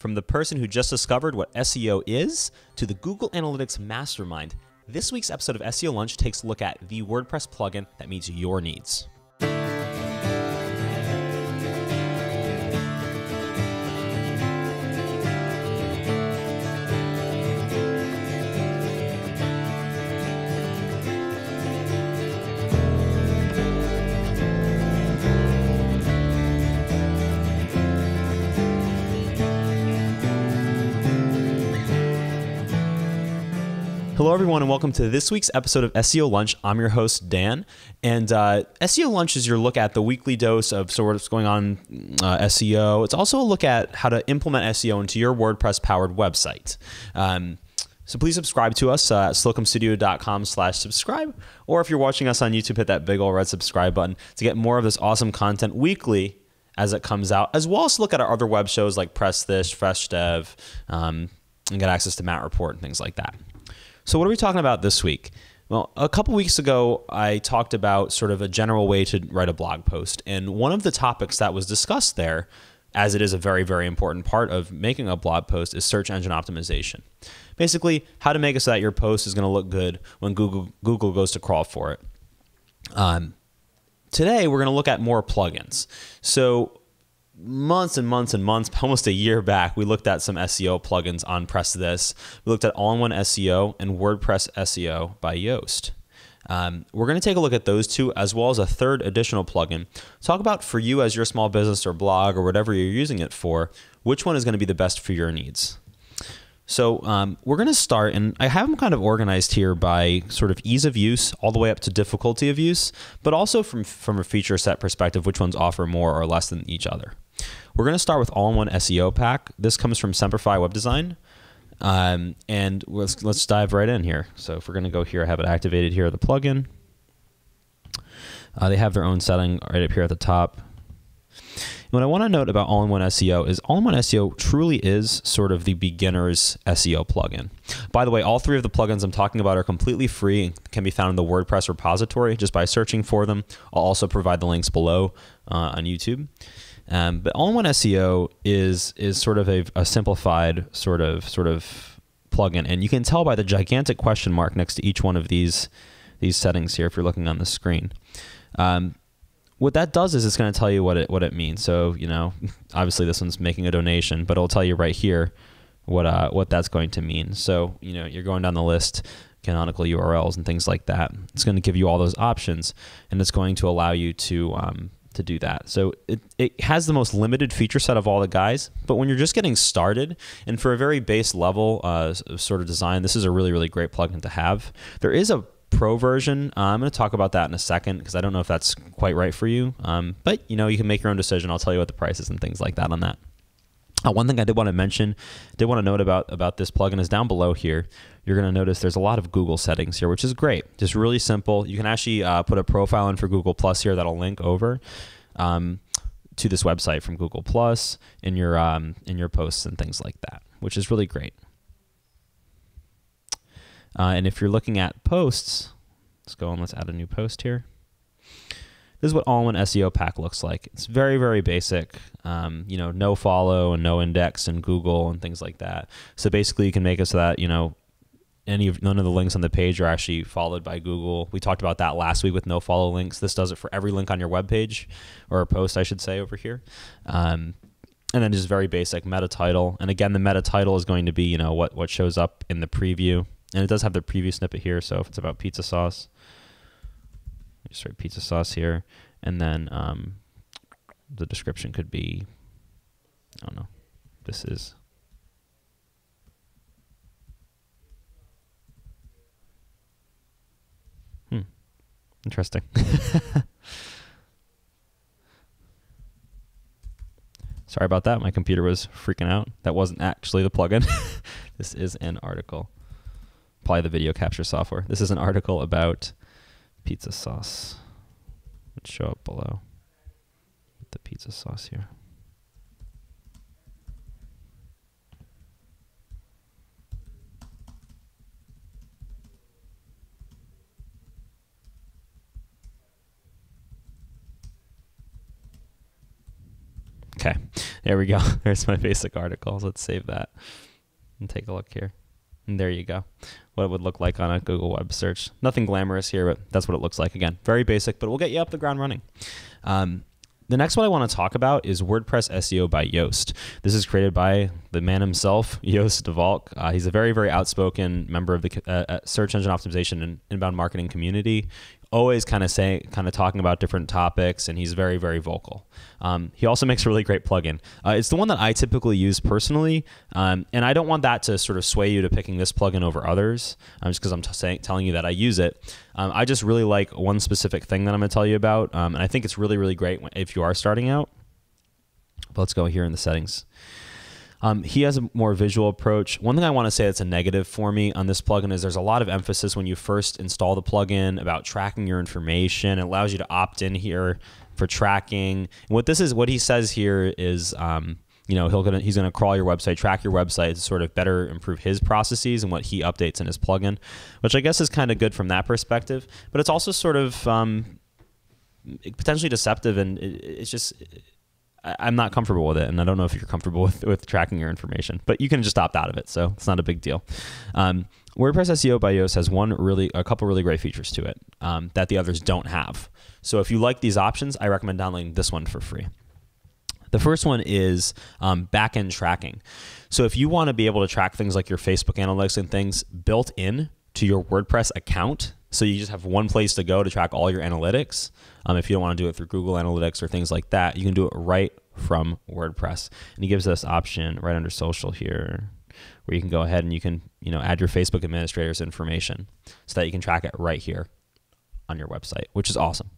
From the person who just discovered what SEO is to the Google Analytics mastermind, this week's episode of SEO Lunch takes a look at the WordPress plugin that meets your needs. Hello, everyone, and welcome to this week's episode of SEO Lunch. I'm your host, Dan. And uh, SEO Lunch is your look at the weekly dose of sort of what's going on uh, SEO. It's also a look at how to implement SEO into your WordPress powered website. Um, so please subscribe to us uh, at slocumstudio.com slash subscribe. Or if you're watching us on YouTube, hit that big old red subscribe button to get more of this awesome content weekly as it comes out, as well as look at our other web shows like Press This, Fresh Dev, um, and get access to Matt Report and things like that. So, what are we talking about this week? Well, a couple weeks ago, I talked about sort of a general way to write a blog post. And one of the topics that was discussed there, as it is a very, very important part of making a blog post, is search engine optimization. Basically, how to make it so that your post is going to look good when Google, Google goes to crawl for it. Um, today, we're going to look at more plugins. So, months and months and months, almost a year back, we looked at some SEO plugins on Press This. We looked at All in One SEO and WordPress SEO by Yoast. Um, we're going to take a look at those two as well as a third additional plugin. Talk about for you as your small business or blog or whatever you're using it for, which one is going to be the best for your needs. So um, we're going to start, and I have them kind of organized here by sort of ease of use all the way up to difficulty of use, but also from from a feature set perspective, which ones offer more or less than each other. We're going to start with all-in-one SEO pack. This comes from Semper Fi Web Design. Um, and let's, let's dive right in here. So if we're going to go here, I have it activated here, the plugin. Uh, they have their own setting right up here at the top. what I want to note about all-in-one SEO is all-in-one SEO truly is sort of the beginner's SEO plugin. By the way, all three of the plugins I'm talking about are completely free and can be found in the WordPress repository just by searching for them. I'll also provide the links below uh, on YouTube. Um, but all-in-one SEO is is sort of a, a simplified sort of sort of plugin, and you can tell by the gigantic question mark next to each one of these these settings here if you're looking on the screen. Um, what that does is it's going to tell you what it what it means. So you know, obviously this one's making a donation, but it'll tell you right here what uh, what that's going to mean. So you know, you're going down the list canonical URLs and things like that. It's going to give you all those options, and it's going to allow you to um, to do that. So it, it has the most limited feature set of all the guys, but when you're just getting started and for a very base level uh, sort of design, this is a really, really great plugin to have. There is a pro version. Uh, I'm going to talk about that in a second because I don't know if that's quite right for you. Um, but you know, you can make your own decision. I'll tell you what the prices and things like that on that. Uh, one thing I did want to mention, did want to note about about this plugin is down below here. You're going to notice there's a lot of Google settings here, which is great. Just really simple. You can actually uh, put a profile in for Google Plus here that'll link over um, to this website from Google Plus in your um, in your posts and things like that, which is really great. Uh, and if you're looking at posts, let's go and let's add a new post here. This is what all-in SEO pack looks like. It's very, very basic. Um, you know, no follow and no index in Google and things like that. So basically, you can make it so that you know any of none of the links on the page are actually followed by Google. We talked about that last week with no follow links. This does it for every link on your web page or a post, I should say, over here. Um, and then just very basic meta title. And again, the meta title is going to be you know what what shows up in the preview, and it does have the preview snippet here. So if it's about pizza sauce, write pizza sauce here, and then um, the description could be I don't know. This is Hmm. Interesting. Sorry about that. My computer was freaking out. That wasn't actually the plugin. this is an article. Apply the video capture software. This is an article about pizza sauce. Let's show up below with the pizza sauce here. Okay. there we go. There's my basic articles. Let's save that and take a look here. And there you go. What it would look like on a Google web search. Nothing glamorous here, but that's what it looks like. Again, very basic, but we'll get you up the ground running. Um, the next one I want to talk about is WordPress SEO by Yoast. This is created by the man himself, Joost de Valk. Uh, he's a very, very outspoken member of the uh, uh search engine optimization and inbound marketing community always kind of saying, kind of talking about different topics, and he's very, very vocal. Um, he also makes a really great plugin. Uh, it's the one that I typically use personally, um, and I don't want that to sort of sway you to picking this plugin over others, um, just because I'm saying, telling you that I use it. Um, I just really like one specific thing that I'm going to tell you about, um, and I think it's really, really great if you are starting out. But let's go here in the settings. Um, he has a more visual approach. One thing I want to say that's a negative for me on this plugin is there's a lot of emphasis when you first install the plugin about tracking your information. It allows you to opt in here for tracking. And what this is, what he says here is, um, you know, he'll gonna, he's going to crawl your website, track your website to sort of better improve his processes and what he updates in his plugin, which I guess is kind of good from that perspective. But it's also sort of um, potentially deceptive, and it's just I'm not comfortable with it, and I don't know if you're comfortable with, with tracking your information, but you can just opt out of it, so it's not a big deal. Um, WordPress SEO by Yoast has one really, a couple really great features to it um, that the others don't have. So if you like these options, I recommend downloading this one for free. The first one is um, backend tracking. So if you want to be able to track things like your Facebook analytics and things built in to your WordPress account, so you just have one place to go to track all your analytics. Um, if you don't want to do it through Google Analytics or things like that, you can do it right from WordPress. And he gives us option right under social here where you can go ahead and you can, you know, add your Facebook administrator's information so that you can track it right here on your website, which is awesome.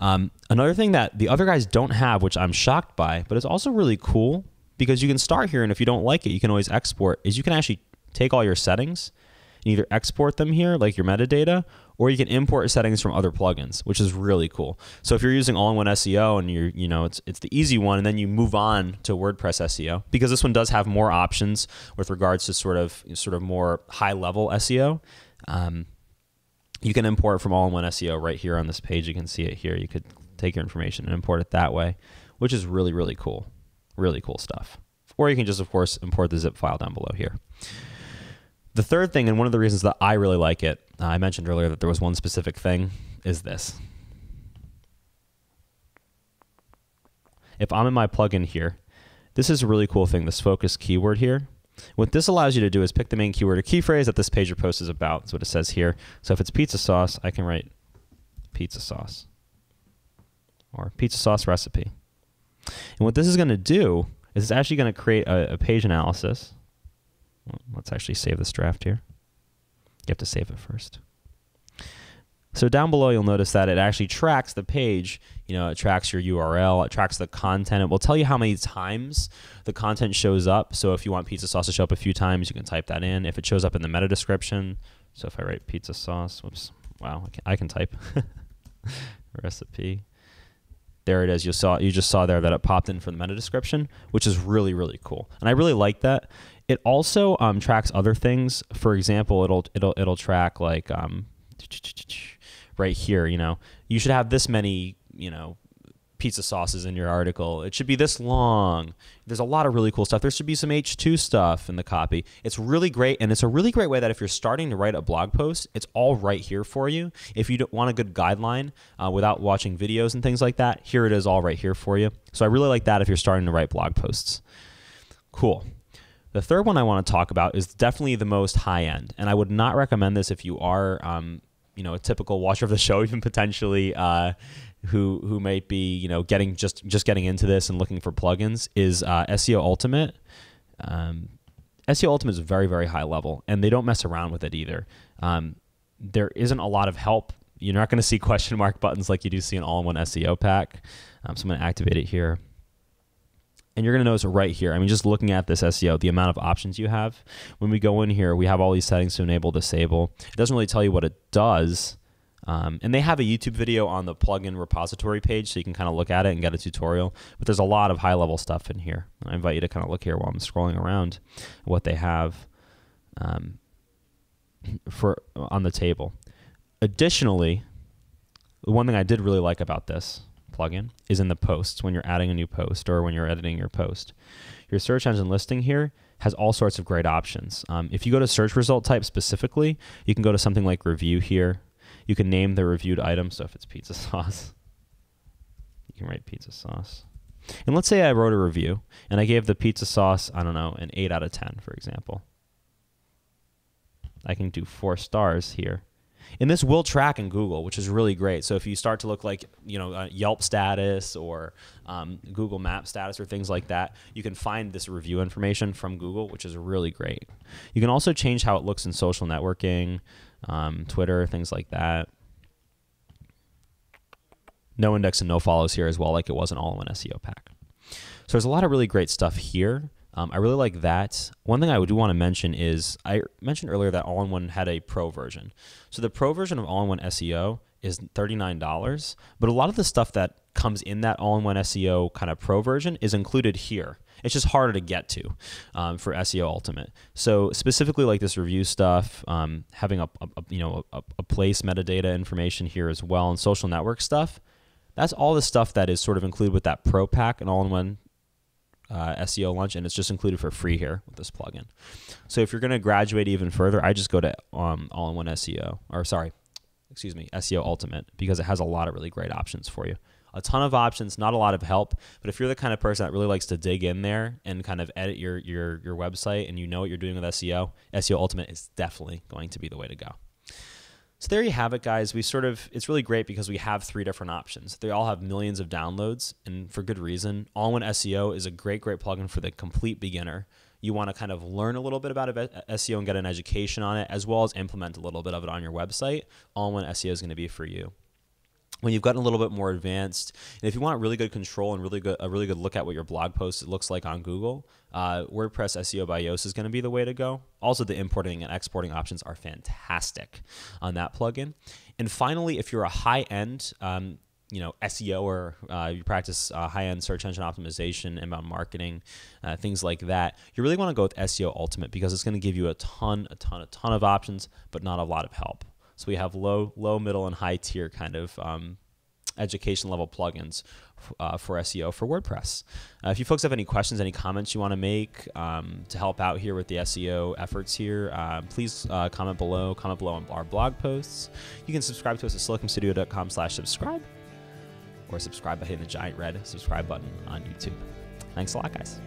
Um, another thing that the other guys don't have, which I'm shocked by, but it's also really cool because you can start here and if you don't like it, you can always export, is you can actually take all your settings and either export them here, like your metadata, or you can import settings from other plugins, which is really cool. So if you're using all-in-one SEO and you're, you know, it's it's the easy one, and then you move on to WordPress SEO because this one does have more options with regards to sort of sort of more high-level SEO. Um, you can import from all-in-one SEO right here on this page. You can see it here. You could take your information and import it that way, which is really really cool, really cool stuff. Or you can just of course import the zip file down below here. The third thing, and one of the reasons that I really like it, uh, I mentioned earlier that there was one specific thing, is this. If I'm in my plugin here, this is a really cool thing, this focus keyword here. What this allows you to do is pick the main keyword or key phrase that this page or post is about. That's what it says here. So if it's pizza sauce, I can write pizza sauce or pizza sauce recipe. And what this is going to do is it's actually going to create a, a page analysis Let's actually save this draft here. You have to save it first. So down below, you'll notice that it actually tracks the page. You know, it tracks your URL, it tracks the content. It will tell you how many times the content shows up. So if you want pizza sauce to show up a few times, you can type that in. If it shows up in the meta description, so if I write pizza sauce, whoops, wow, I can, I can type recipe. There it is. You saw you just saw there that it popped in for the meta description, which is really really cool. And I really like that it also um, tracks other things. For example, it'll it'll it'll track like um, right here. You know, you should have this many. You know, pizza sauces in your article. It should be this long. There's a lot of really cool stuff. There should be some H2 stuff in the copy. It's really great, and it's a really great way that if you're starting to write a blog post, it's all right here for you. If you want a good guideline uh, without watching videos and things like that, here it is all right here for you. So I really like that if you're starting to write blog posts. Cool. The third one I want to talk about is definitely the most high end, and I would not recommend this if you are, um, you know, a typical watcher of the show, even potentially uh, who who might be, you know, getting just just getting into this and looking for plugins. Is uh, SEO Ultimate. Um, SEO Ultimate is very very high level, and they don't mess around with it either. Um, there isn't a lot of help. You're not going to see question mark buttons like you do see an all-in-one SEO pack. Um, so I'm going to activate it here and you're going to notice right here. I mean, just looking at this SEO, the amount of options you have. When we go in here, we have all these settings to enable, disable. It doesn't really tell you what it does. Um, and they have a YouTube video on the plugin repository page, so you can kind of look at it and get a tutorial. But there's a lot of high-level stuff in here. I invite you to kind of look here while I'm scrolling around what they have um, for on the table. Additionally, the one thing I did really like about this plugin is in the posts when you're adding a new post or when you're editing your post. Your search engine listing here has all sorts of great options. Um, if you go to search result type specifically, you can go to something like review here. You can name the reviewed item. So if it's pizza sauce, you can write pizza sauce. And let's say I wrote a review and I gave the pizza sauce, I don't know, an 8 out of 10, for example. I can do four stars here. And this will track in Google, which is really great. So if you start to look like, you know, uh, Yelp status or um, Google Map status or things like that, you can find this review information from Google, which is really great. You can also change how it looks in social networking, um, Twitter, things like that. No index and no follows here as well, like it was an all-in-one SEO pack. So there's a lot of really great stuff here. Um, I really like that. One thing I do want to mention is I mentioned earlier that All in One had a pro version. So the pro version of All in One SEO is $39, but a lot of the stuff that comes in that All in One SEO kind of pro version is included here. It's just harder to get to um, for SEO Ultimate. So specifically, like this review stuff, um, having a, a, you know a, a place metadata information here as well, and social network stuff. That's all the stuff that is sort of included with that Pro Pack and all-in-one uh, SEO lunch, and it's just included for free here with this plugin. So if you're going to graduate even further, I just go to um, all-in-one SEO, or sorry, excuse me, SEO Ultimate because it has a lot of really great options for you. A ton of options, not a lot of help, but if you're the kind of person that really likes to dig in there and kind of edit your your your website and you know what you're doing with SEO, SEO Ultimate is definitely going to be the way to go. So there you have it, guys. We sort of, it's really great because we have three different options. They all have millions of downloads, and for good reason. All in SEO is a great, great plugin for the complete beginner. You want to kind of learn a little bit about SEO and get an education on it, as well as implement a little bit of it on your website. All in SEO is going to be for you when you've gotten a little bit more advanced, and if you want really good control and really good a really good look at what your blog post looks like on Google, uh, WordPress SEO by Yoast is going to be the way to go. Also, the importing and exporting options are fantastic on that plugin. And finally, if you're a high end um, you know SEO or uh, you practice uh, high-end search engine optimization, inbound marketing, uh, things like that, you really want to go with SEO Ultimate because it's going to give you a ton, a ton, a ton of options, but not a lot of help. So we have low, low, middle, and high tier kind of um, education level plugins uh, for SEO for WordPress. Uh, if you folks have any questions, any comments you want to make um, to help out here with the SEO efforts here, uh, please uh, comment below. Comment below on our blog posts. You can subscribe to us at slocumstudio.com slash subscribe or subscribe by hitting the giant red subscribe button on YouTube. Thanks a lot, guys.